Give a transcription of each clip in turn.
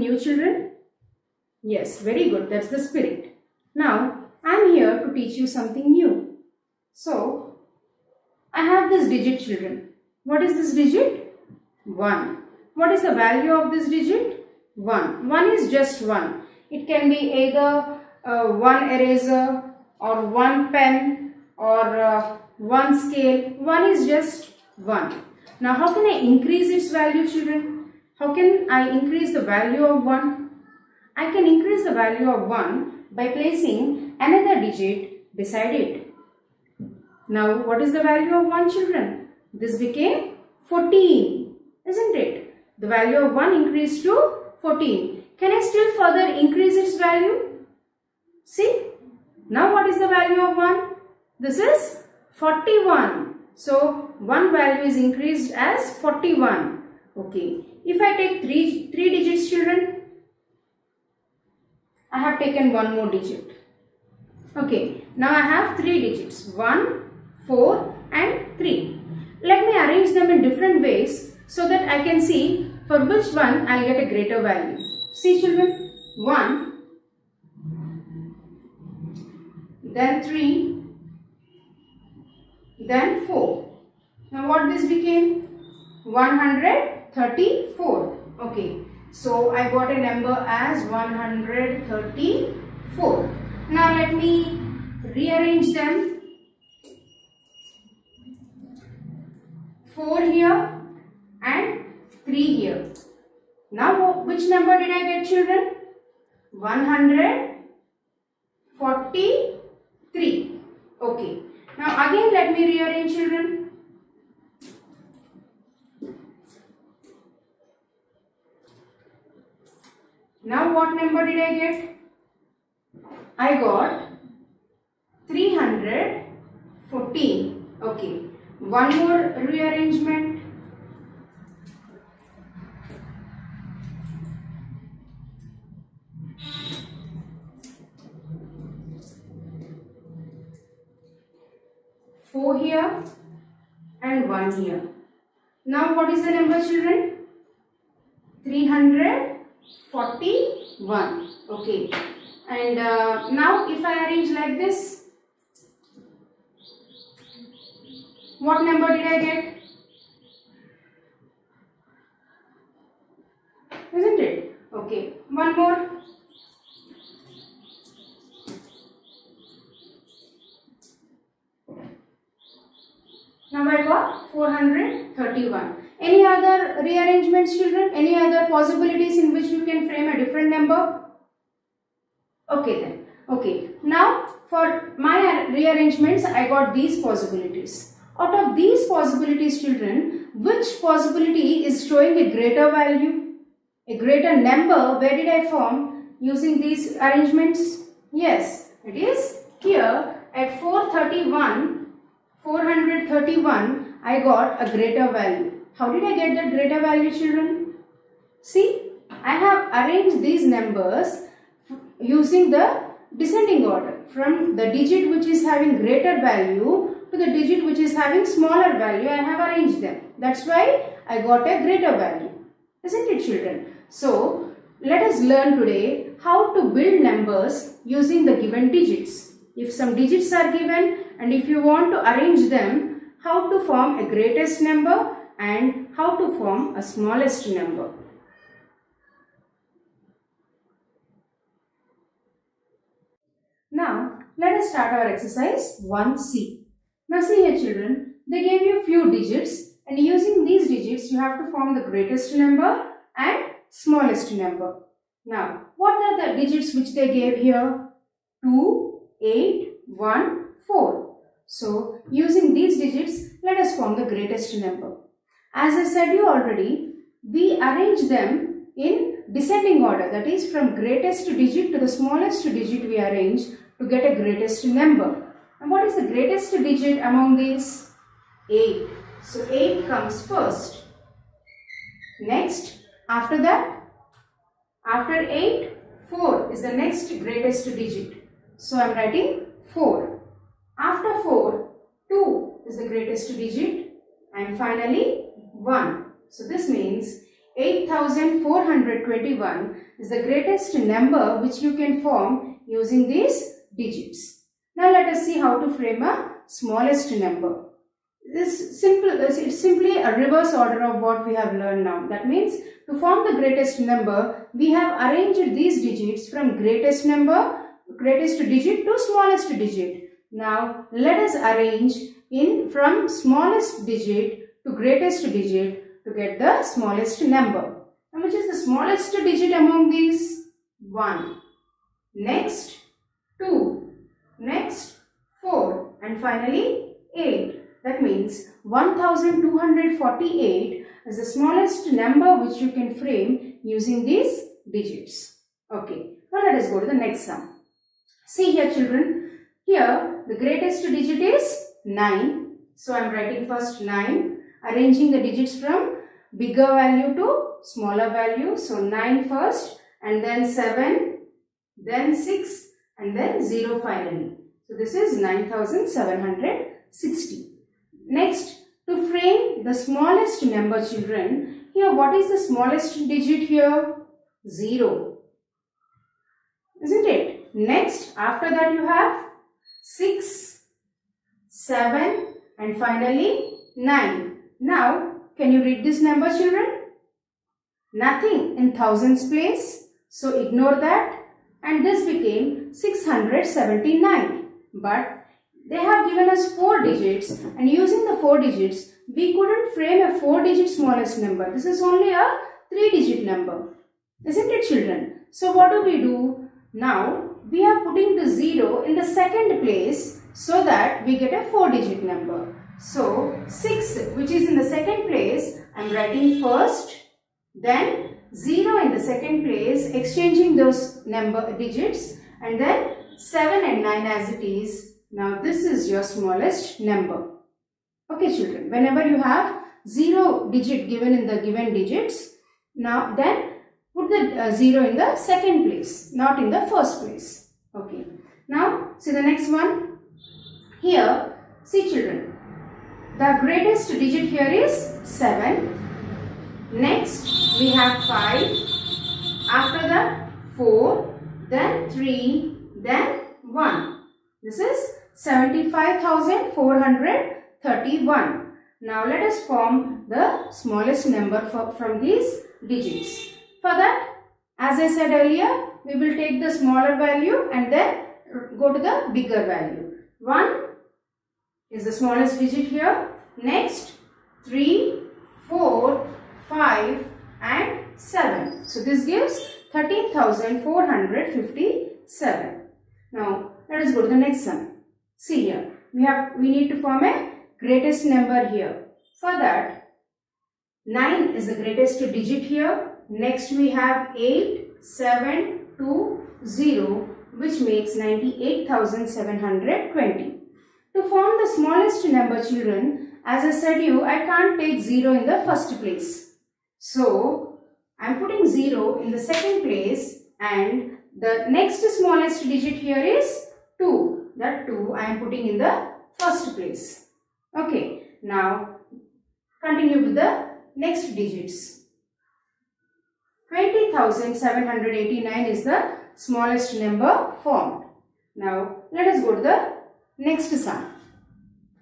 new children? Yes, very good. That's the spirit. Now, I'm here to teach you something new. So, I have this digit children. What is this digit? 1. What is the value of this digit? 1. 1 is just 1. It can be either uh, 1 eraser or 1 pen or uh, 1 scale. 1 is just 1. Now how can I increase its value children? How can I increase the value of 1? I can increase the value of 1 by placing another digit beside it. Now what is the value of 1 children? This became 14 isn't it? The value of 1 increased to 14. Can I still further increase its value? See? Now what is the value of 1? This is 41. So 1 value is increased as 41. Okay. If I take 3, three digits children, I have taken one more digit. Okay. Now I have 3 digits. 1, 4 and 3. Let me arrange them in different ways so that I can see for which one I'll get a greater value. See children, 1, then 3, then 4. Now what this became? 134. Okay. So I got a number as 134. Now let me rearrange them. 4 here and 3 here. Now which number did I get children? 143. Okay. Now again let me rearrange children. Now what number did I get? I got 314. Okay. One more rearrangement. Four here and one here. Now what is the number children? 341. Okay. And uh, now if I arrange like this, what number did I get? Isn't it? Okay. One more. Now I got 431. Any other rearrangements children? Any other possibilities in which you can frame a different number? Okay then. Okay. Now for my rearrangements I got these possibilities. Out of these possibilities children, which possibility is showing a greater value? A greater number? Where did I form using these arrangements? Yes, it is here at 431, 431 I got a greater value. How did I get that greater value children? See, I have arranged these numbers using the descending order from the digit which is having greater value to the digit which is having smaller value I have arranged them. That's why I got a greater value. Isn't it children? So, let us learn today how to build numbers using the given digits. If some digits are given and if you want to arrange them, how to form a greatest number and how to form a smallest number. Now, let us start our exercise 1C. Now see here children, they gave you few digits and using these digits you have to form the greatest number and smallest number. Now, what are the digits which they gave here? 2, 8, 1, 4. So, using these digits, let us form the greatest number. As I said you already, we arrange them in descending order. That is, from greatest digit to the smallest digit we arrange to get a greatest number. And what is the greatest digit among these? 8. So, 8 comes first. Next, after that, after 8, 4 is the next greatest digit. So, I am writing 4. After 4, 2 is the greatest digit and finally 1. So, this means 8421 is the greatest number which you can form using these digits. Now let us see how to frame a smallest number. This simple it's simply a reverse order of what we have learned now. That means to form the greatest number, we have arranged these digits from greatest number, greatest digit to smallest digit. Now let us arrange in from smallest digit to greatest digit to get the smallest number. And which is the smallest digit among these? 1. Next 2. Next 4. And finally 8. That means 1248 is the smallest number which you can frame using these digits. Okay. Now let us go to the next sum. See here children. Here the greatest digit is 9. So I am writing first 9. Arranging the digits from bigger value to smaller value. So 9 first and then 7, then 6 and then 0 finally. So this is 9760. Next, to frame the smallest number children, here what is the smallest digit here? 0. Isn't it? Next, after that you have 6, 7 and finally 9. Now, can you read this number children? Nothing in thousands place. So ignore that. And this became 679. But they have given us 4 digits and using the 4 digits, we couldn't frame a 4 digit smallest number. This is only a 3 digit number. Isn't it children? So what do we do? Now we are putting the 0 in the second place so that we get a 4 digit number. So 6 which is in the second place I am writing first then 0 in the second place exchanging those number digits and then 7 and 9 as it is now this is your smallest number. Okay children, whenever you have 0 digit given in the given digits, now then put the uh, 0 in the second place, not in the first place. Okay. Now see the next one. Here, see children, the greatest digit here is 7. Next, we have 5. After that, 4. Then 3. Then 1. This is 75,431. Now let us form the smallest number for, from these digits. For that, as I said earlier, we will take the smaller value and then go to the bigger value. 1 is the smallest digit here. Next, 3, 4, 5 and 7. So this gives 13,457. Now let us go to the next sum. See here, we have we need to form a greatest number here. For that, 9 is the greatest digit here. Next we have 8, 7, 2, 0 which makes 98,720. To form the smallest number children, as I said you, I can't take 0 in the first place. So, I am putting 0 in the second place and the next smallest digit here is 2 that 2 I am putting in the first place. Okay, now continue with the next digits. 20,789 is the smallest number formed. Now let us go to the next sum.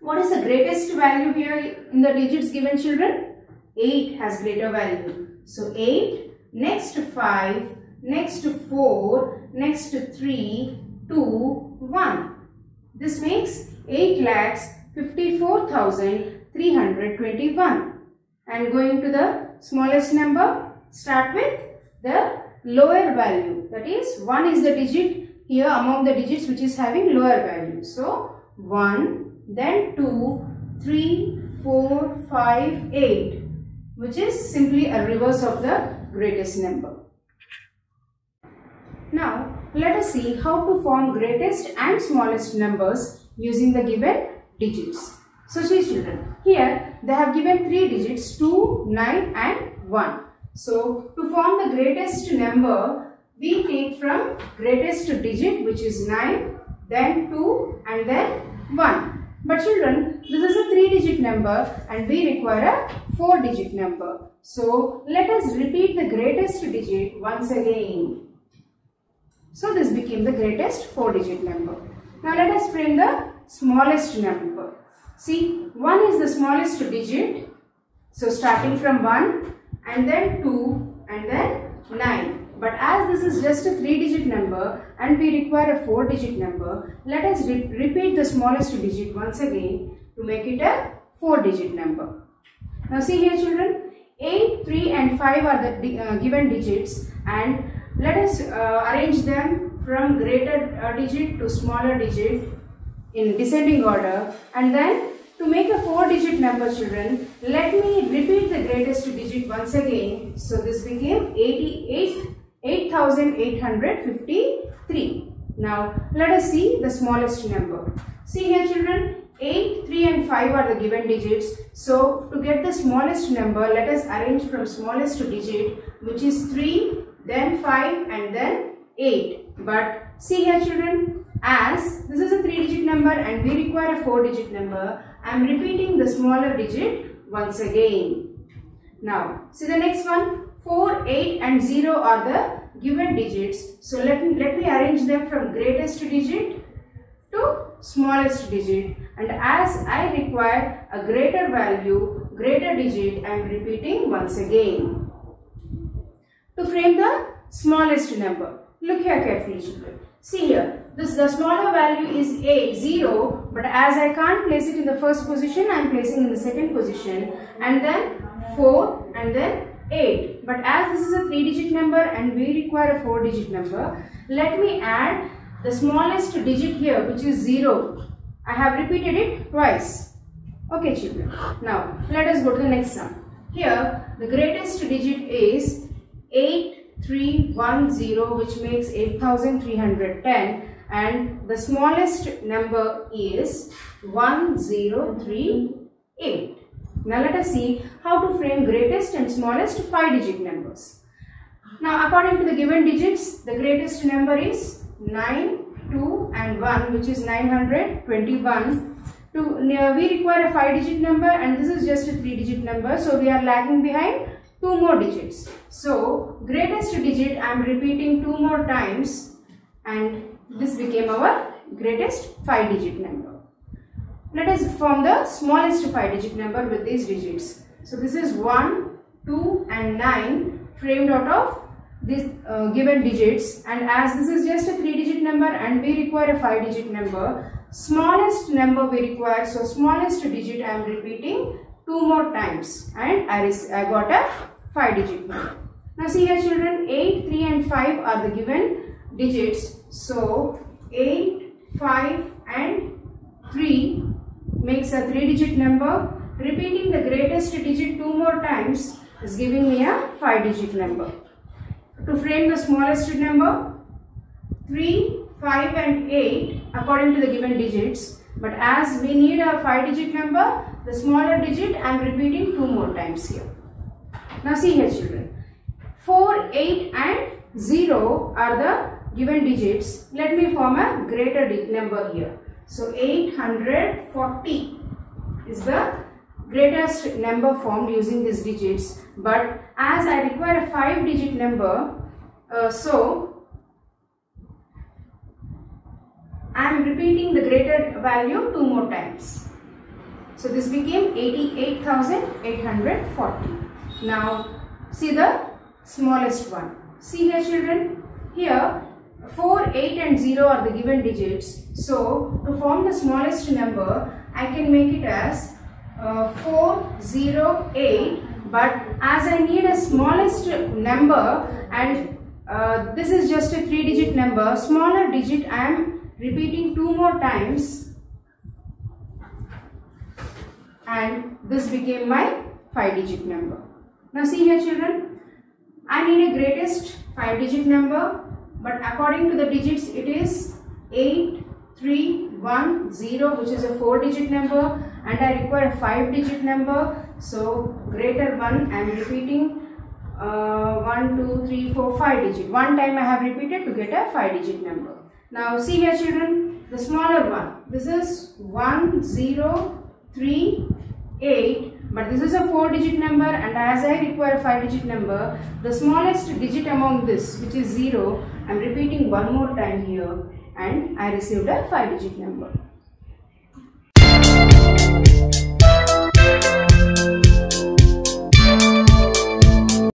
What is the greatest value here in the digits given children? 8 has greater value. So 8, next 5, next 4, next 3, 2, 1. This makes 8 lakhs 54,321. And going to the smallest number, start with the lower value. That is, 1 is the digit here among the digits which is having lower value. So, 1, then 2, 3, 4, 5, 8 which is simply a reverse of the greatest number. Now, let us see how to form greatest and smallest numbers using the given digits. So see children, here they have given three digits 2, 9 and 1. So to form the greatest number, we take from greatest digit which is 9, then 2 and then 1. But children, this is a 3 digit number and we require a 4 digit number. So let us repeat the greatest digit once again. So this became the greatest 4 digit number. Now let us frame the smallest number. See 1 is the smallest digit. So starting from 1 and then 2 and then 9. But as this is just a 3 digit number and we require a 4 digit number, let us re repeat the smallest digit once again to make it a 4 digit number. Now see here children, 8, 3 and 5 are the uh, given digits and let us uh, arrange them from greater uh, digit to smaller digit in descending order and then to make a 4 digit number children, let me repeat the greatest digit once again. So this became 88 8853. Now let us see the smallest number. See here children 8, 3 and 5 are the given digits. So to get the smallest number let us arrange from smallest to digit which is 3 then 5 and then 8. But see here children as this is a 3 digit number and we require a 4 digit number I am repeating the smaller digit once again. Now see the next one 4, 8 and 0 are the given digits. So let me, let me arrange them from greatest digit to smallest digit and as I require a greater value, greater digit I am repeating once again. To frame the smallest number, look here carefully children. See here, this the smaller value is 8, 0 but as I can't place it in the first position I am placing in the second position and then 4 and then 8. But as this is a 3 digit number and we require a 4 digit number, let me add the smallest digit here which is 0. I have repeated it twice. Okay children. Now let us go to the next sum. Here the greatest digit is 8310 which makes 8310 and the smallest number is 1038. Now let us see how to frame greatest and smallest 5 digit numbers. Now according to the given digits, the greatest number is 9, 2 and 1 which is 921. To, uh, we require a 5 digit number and this is just a 3 digit number. So we are lagging behind 2 more digits. So greatest digit I am repeating 2 more times and this became our greatest 5 digit number. Let us form the smallest 5 digit number with these digits. So this is 1, 2 and 9 framed out of these uh, given digits and as this is just a 3 digit number and we require a 5 digit number, smallest number we require, so smallest digit I am repeating 2 more times and I, I got a 5 digit number. Now see here children, 8, 3 and 5 are the given digits. So 8, 5 and 3 makes a 3 digit number. Repeating the greatest digit 2 more times is giving me a 5 digit number. To frame the smallest number, 3, 5 and 8 according to the given digits. But as we need a 5 digit number, the smaller digit I am repeating 2 more times here. Now see here children. 4, 8 and 0 are the given digits. Let me form a greater number here. So 840 is the greatest number formed using these digits. But as I require a 5 digit number, uh, so I am repeating the greater value 2 more times. So this became 88,840. Now see the smallest one. See here children, here 4, 8 and 0 are the given digits. So, to form the smallest number, I can make it as uh, 4, 0, 8. But as I need a smallest number and uh, this is just a 3 digit number, smaller digit I am repeating 2 more times. And this became my 5 digit number. Now see here children, I need a greatest 5 digit number but according to the digits it is 8 3 1 0 which is a 4 digit number and I require a 5 digit number. So greater 1 I am repeating uh, 1 2 3 4 5 digit one time I have repeated to get a 5 digit number. Now see here children the smaller one. This is 1 0 3 8 but this is a 4 digit number and as I require a 5 digit number the smallest digit among this which is 0 I am repeating one more time here and I received a 5 digit number.